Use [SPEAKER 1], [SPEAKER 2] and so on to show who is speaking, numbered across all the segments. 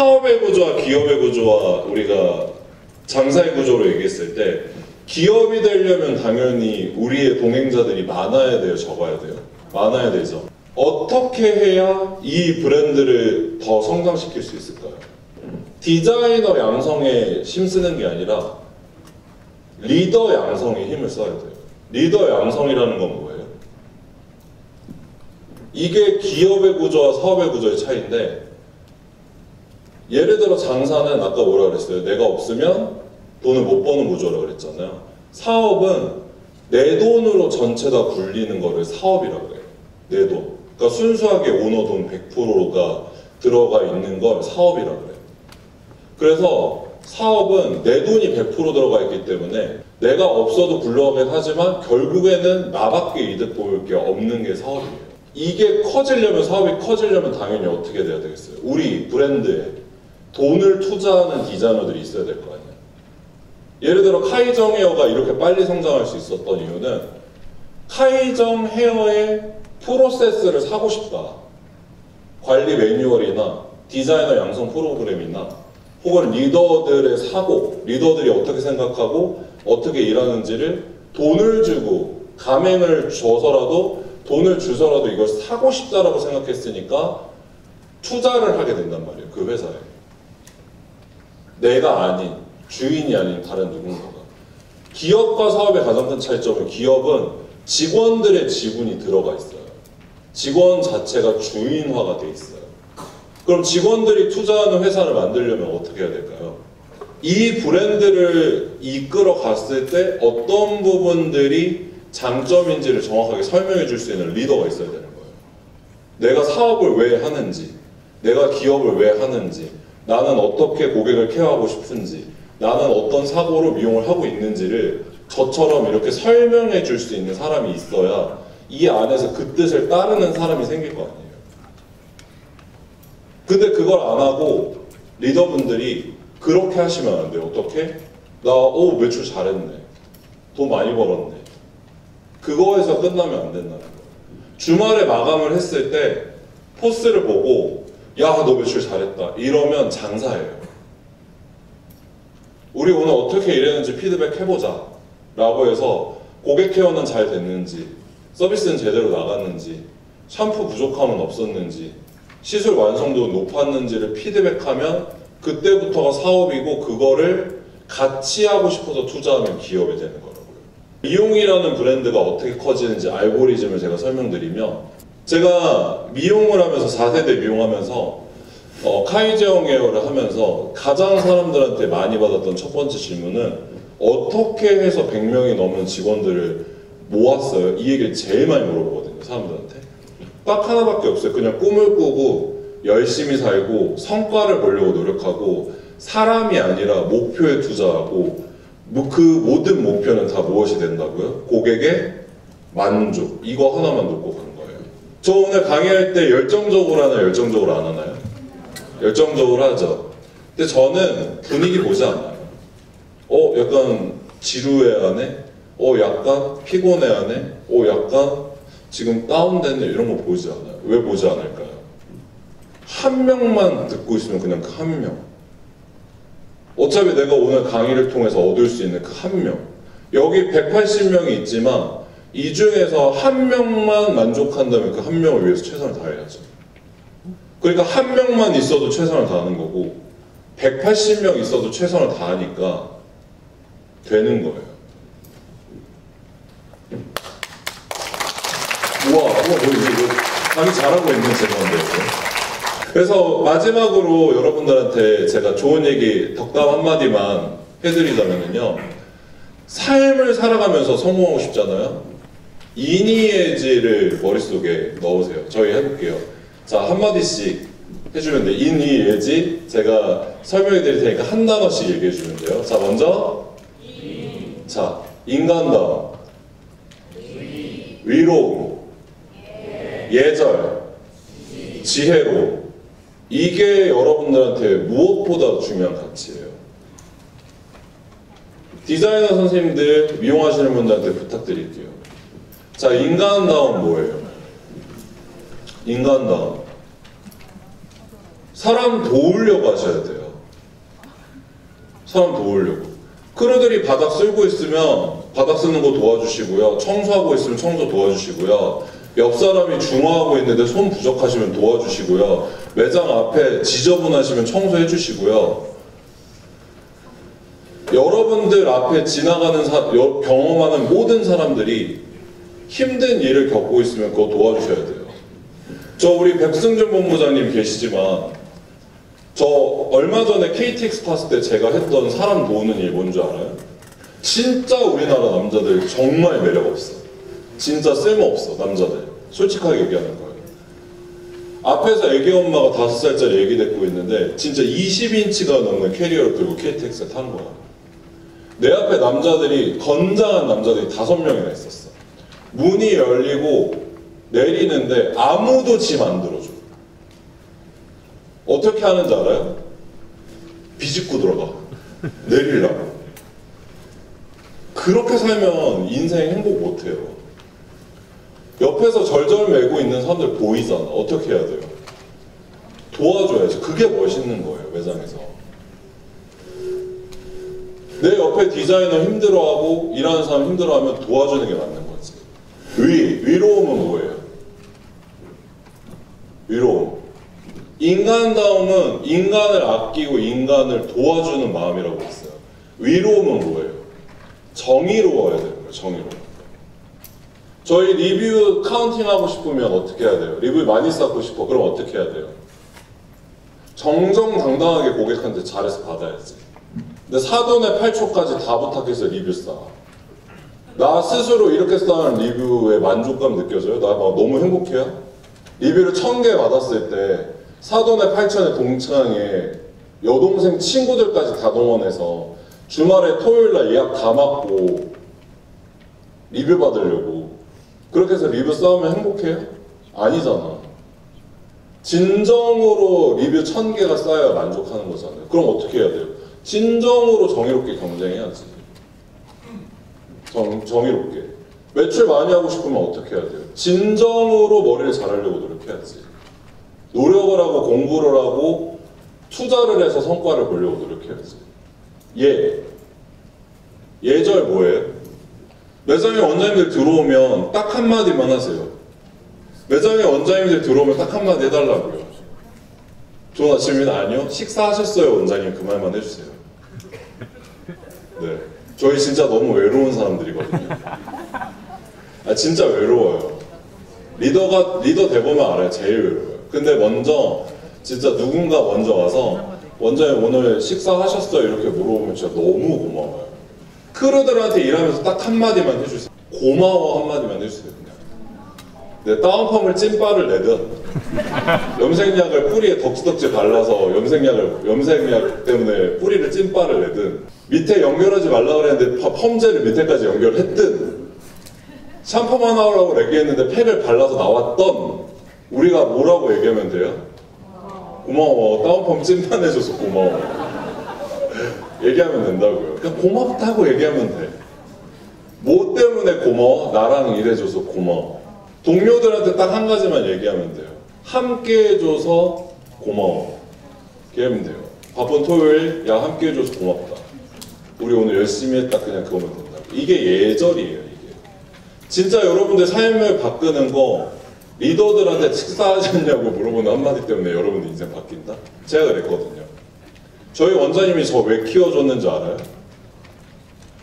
[SPEAKER 1] 사업의 구조와 기업의 구조와 우리가 장사의 구조로 얘기했을 때 기업이 되려면 당연히 우리의 동행자들이 많아야 돼요, 적어야 돼요. 많아야 되죠. 어떻게 해야 이 브랜드를 더 성장시킬 수 있을까요? 디자이너 양성에 힘쓰는 게 아니라 리더 양성에 힘을 써야 돼요. 리더 양성이라는 건 뭐예요? 이게 기업의 구조와 사업의 구조의 차이인데 예를 들어 장사는 아까 뭐라 그랬어요? 내가 없으면 돈을 못 버는 구조라고 그랬잖아요. 사업은 내 돈으로 전체 다 굴리는 거를 사업이라고 해요. 내 돈. 그러니까 순수하게 오너 돈 100%가 들어가 있는 걸 사업이라고 해요. 그래서 사업은 내 돈이 100% 들어가 있기 때문에 내가 없어도 굴러가긴 하지만 결국에는 나밖에 이득 볼게 없는 게 사업이에요. 이게 커지려면 사업이 커지려면 당연히 어떻게 돼야 되겠어요? 우리 브랜드에 돈을 투자하는 디자이너들이 있어야 될 거 아니에요. 예를 들어 카이정 헤어가 이렇게 빨리 성장할 수 있었던 이유는 카이정 헤어의 프로세스를 사고 싶다. 관리 매뉴얼이나 디자이너 양성 프로그램이나 혹은 리더들의 사고, 리더들이 어떻게 생각하고 어떻게 일하는지를 돈을 주고 가맹을 줘서라도 돈을 주서라도 이걸 사고 싶다라고 생각했으니까 투자를 하게 된단 말이에요. 그 회사에. 내가 아닌 주인이 아닌 다른 누군가가. 기업과 사업의 가장 큰 차이점은 기업은 직원들의 지분이 들어가 있어요. 직원 자체가 주인화가 돼 있어요. 그럼 직원들이 투자하는 회사를 만들려면 어떻게 해야 될까요? 이 브랜드를 이끌어 갔을 때 어떤 부분들이 장점인지를 정확하게 설명해 줄 수 있는 리더가 있어야 되는 거예요. 내가 사업을 왜 하는지, 내가 기업을 왜 하는지, 나는 어떻게 고객을 케어하고 싶은지, 나는 어떤 사고로 미용을 하고 있는지를 저처럼 이렇게 설명해 줄 수 있는 사람이 있어야 이 안에서 그 뜻을 따르는 사람이 생길 거 아니에요. 근데 그걸 안 하고 리더분들이 그렇게 하시면 안 돼요. 어떻게? 나, 오, 매출 잘했네. 돈 많이 벌었네. 그거에서 끝나면 안 된다는 거예요. 주말에 마감을 했을 때 포스를 보고, 야, 너 매출 잘했다. 이러면 장사예요. 우리 오늘 어떻게 일했는지 피드백 해보자. 라고 해서 고객 케어는 잘 됐는지, 서비스는 제대로 나갔는지, 샴푸 부족함은 없었는지, 시술 완성도 높았는지를 피드백하면 그때부터가 사업이고 그거를 같이 하고 싶어서 투자하면 기업이 되는 거라고요. 미용이라는 브랜드가 어떻게 커지는지 알고리즘을 제가 설명드리면 제가 미용을 하면서 4세대 미용하면서 어, 카이제형 계열을 하면서 가장 사람들한테 많이 받았던 첫 번째 질문은 어떻게 해서 100명이 넘는 직원들을 모았어요? 이 얘기를 제일 많이 물어보거든요, 사람들한테. 딱 하나밖에 없어요. 그냥 꿈을 꾸고 열심히 살고 성과를 보려고 노력하고 사람이 아니라 목표에 투자하고 뭐그 모든 목표는 다 무엇이 된다고요? 고객의 만족 이거 하나만 놓고 가는. 저 오늘 강의할 때 열정적으로 하나 열정적으로 안 하나요? 열정적으로 하죠. 근데 저는 분위기 보지 않아요. 어 약간 지루해하네. 어 약간 피곤해하네. 어 약간 지금 다운됐네 이런 거 보이지 않아요. 왜 보지 않을까요? 한 명만 듣고 있으면 그냥 그 한 명. 어차피 내가 오늘 강의를 통해서 얻을 수 있는 그 한 명. 여기 180명이 있지만 이 중에서 한 명만 만족한다면 그 한 명을 위해서 최선을 다해야죠. 그러니까 한 명만 있어도 최선을 다하는 거고 180명 있어도 최선을 다하니까 되는 거예요. 우와, 우와, 강의 잘하고 있는 제건데. 그래서 마지막으로 여러분들한테 제가 좋은 얘기 덕담 한마디만 해드리자면요. 삶을 살아가면서 성공하고 싶잖아요. 이니예지를 머릿속에 넣으세요. 저희 해볼게요. 자, 한마디씩 해주면 돼요. 이니예지 제가 설명해 드릴 테니까 한 단어씩 얘기해 주면 돼요. 자, 먼저. 자, 인간다움. 위로. 예절. 지혜로. 이게 여러분들한테 무엇보다 중요한 가치예요. 디자이너 선생님들 미용하시는 분들한테 부탁드릴게요. 자, 인간다움 뭐예요? 인간다움. 사람 도우려고 하셔야 돼요. 사람 도우려고. 크루들이 바닥 쓸고 있으면 바닥 쓰는 거 도와주시고요. 청소하고 있으면 청소 도와주시고요. 옆 사람이 중화하고 있는데 손 부족하시면 도와주시고요. 매장 앞에 지저분하시면 청소해 주시고요. 여러분들 앞에 지나가는 사, 여- 경험하는 모든 사람들이 힘든 일을 겪고 있으면 그거 도와주셔야 돼요. 저 우리 백승준 본부장님 계시지만 저 얼마 전에 KTX 탔을 때 제가 했던 사람 도우는 일 뭔지 알아요? 진짜 우리나라 남자들 정말 매력 없어. 진짜 쓸모 없어 남자들. 솔직하게 얘기하는 거예요. 앞에서 애기 엄마가 다섯 살짜리 애기 데리고 있는데 진짜 20인치가 넘는 캐리어를 들고 KTX에 탄 거야. 내 앞에 남자들이 건장한 남자들이 다섯 명이나 있었어. 문이 열리고 내리는데 아무도 짐안 들어줘. 어떻게 하는지 알아요? 비집고 들어가. 내리려고. 그렇게 살면 인생 행복 못해요. 옆에서 절절 매고 있는 사람들 보이잖아. 어떻게 해야 돼요? 도와줘야지. 그게 멋있는 거예요, 매장에서. 내 옆에 디자이너 힘들어하고 일하는 사람 힘들어하면 도와주는 게 거지. 위, 위로움은 뭐예요? 의로움. 인간다움은 인간을 아끼고 인간을 도와주는 마음이라고 했어요. 의로움은 뭐예요? 정의로워야 되는 거예요, 정의로. 저희 리뷰 counting 하고 싶으면 어떻게 해야 돼요? 리뷰 많이 쌓고 싶어. 그럼 어떻게 해야 돼요? 정정당당하게 고객한테 잘해서 받아야지. 근데 사돈의 8촌까지 다 부탁해서 리뷰 쌓아. 나 스스로 이렇게 쌓은 리뷰에 만족감 느껴져요? 나 막 너무 행복해요? 리뷰를 1000개 받았을 때 사돈의 8천의 동창에 여동생 친구들까지 다 동원해서 주말에 토요일날 예약 다 맞고 리뷰 받으려고 그렇게 해서 리뷰 쌓으면 행복해요? 아니잖아. 진정으로 리뷰 1000개가 쌓여야 만족하는 거잖아요. 그럼 어떻게 해야 돼요? 진정으로 정의롭게 경쟁해야지. 정, 정의롭게. 매출 많이 하고 싶으면 어떻게 해야 돼요? 진정으로 머리를 잘하려고 노력해야지. 노력을 하고 공부를 하고 투자를 해서 성과를 보려고 노력해야지. 예. 예절 뭐예요? 매장에 원장님들 들어오면 딱 한마디만 하세요. 매장에 원장님들 들어오면 딱 한마디 해달라고요. 좋은 아침입니다. 아니요. 식사하셨어요, 원장님. 그 말만 해주세요. 네. 저희 진짜 너무 외로운 사람들이거든요. 아, 진짜 외로워요. 리더가, 리더 돼보면 알아요. 제일 외로워요. 근데 먼저, 진짜 누군가 먼저 와서, 원장님 오늘 식사하셨어요? 이렇게 물어보면 진짜 너무 고마워요. 크루들한테 일하면서 딱 한마디만 해주세요. 고마워 한마디만 해주세요. 그냥. 내 다운펌을 찐빠를 내든, 염색약을 뿌리에 덕지덕지 발라서 염색약을 염색약 때문에 뿌리를 찐빠를 내든 밑에 연결하지 말라 그랬는데 파- 펌제를 밑에까지 연결했든 샴푸만 나오라고 얘기했는데 팩을 발라서 나왔던 우리가 뭐라고 얘기하면 돼요? 고마워 다운펌 찐판 해줘서 고마워 얘기하면 된다고요 그냥 고맙다고 얘기하면 돼 뭐 때문에 고마워? 나랑 일해줘서 고마워 동료들한테 딱 한 가지만 얘기하면 돼요. 함께 해줘서 고마워. 하면 돼요. 바쁜 토요일, 야, 함께 해줘서 고맙다. 우리 오늘 열심히 했다. 그냥 그거면 된다고. 이게 예절이에요, 이게. 진짜 여러분들 삶을 바꾸는 거 리더들한테 식사하셨냐고 물어보는 한마디 때문에 여러분들 인생 바뀐다? 제가 그랬거든요. 저희 원장님이 저 왜 키워줬는지 알아요?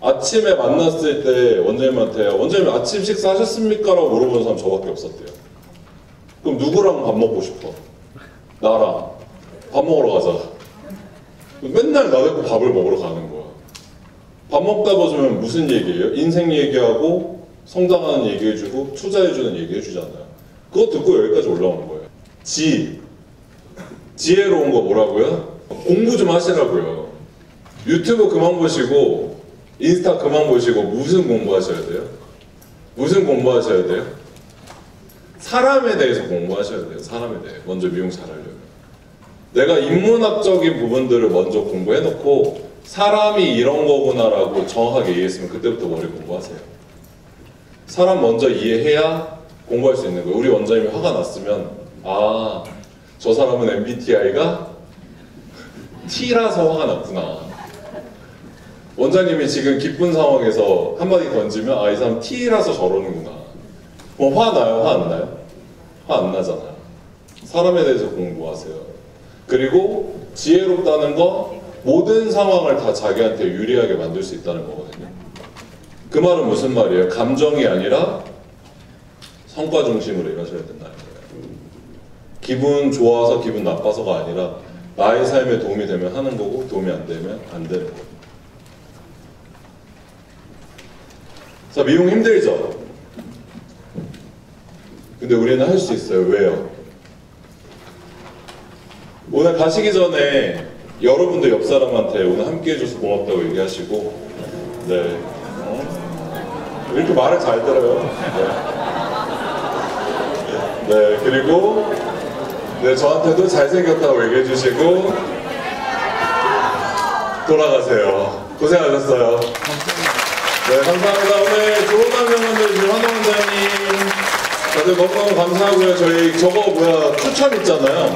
[SPEAKER 1] 아침에 만났을 때 원장님한테 원장님 아침 식사하셨습니까? 라고 물어보는 사람 저밖에 없었대요. 그럼 누구랑 밥 먹고 싶어? 나랑 밥 먹으러 가자. 맨날 나 데리고 밥을 먹으러 가는 거야. 밥 먹다 보면 무슨 얘기예요? 인생 얘기하고 성장하는 얘기해주고 투자해주는 얘기해주잖아요. 그거 듣고 여기까지 올라온 거예요. 지 지혜로운 거 뭐라고요? 공부 좀 하시라고요. 유튜브 그만 보시고 인스타 그만 보시고 무슨 공부하셔야 돼요? 무슨 공부하셔야 돼요? 사람에 대해서 공부하셔야 돼요. 사람에 대해 먼저 미용 잘하려면 내가 인문학적인 부분들을 먼저 공부해놓고 사람이 이런 거구나라고 정확하게 이해했으면 그때부터 머리 공부하세요. 사람 먼저 이해해야 공부할 수 있는 거예요. 우리 원장님이 화가 났으면 아 저 사람은 MBTI가 T라서 화가 났구나. 원장님이 지금 기쁜 상황에서 한마디 던지면 아 이 사람 T라서 저러는구나. 뭐 화 나요? 화 안 나요? 화 안 나잖아요. 사람에 대해서 공부하세요. 그리고 지혜롭다는 거 모든 상황을 다 자기한테 유리하게 만들 수 있다는 거거든요. 그 말은 무슨 말이에요? 감정이 아니라 성과 중심으로 일하셔야 된다는 거예요. 기분 좋아서 기분 나빠서가 아니라 나의 삶에 도움이 되면 하는 거고 도움이 안 되면 안 되는 거예요. 자, 미용 힘들죠? 근데 우리는 할 수 있어요. 왜요? 오늘 가시기 전에 여러분도 옆 사람한테 오늘 함께 해줘서 고맙다고 얘기하시고 네. 어? 이렇게 말을 잘 들어요. 네. 네, 그리고 네, 저한테도 잘생겼다고 얘기해 주시고 돌아가세요. 고생하셨어요. 네, 감사합니다. 오늘 좋은 환경 만들어주신 환호 원장님 다들 너무너무 감사하고요. 저희 저거 뭐야 추천 있잖아요.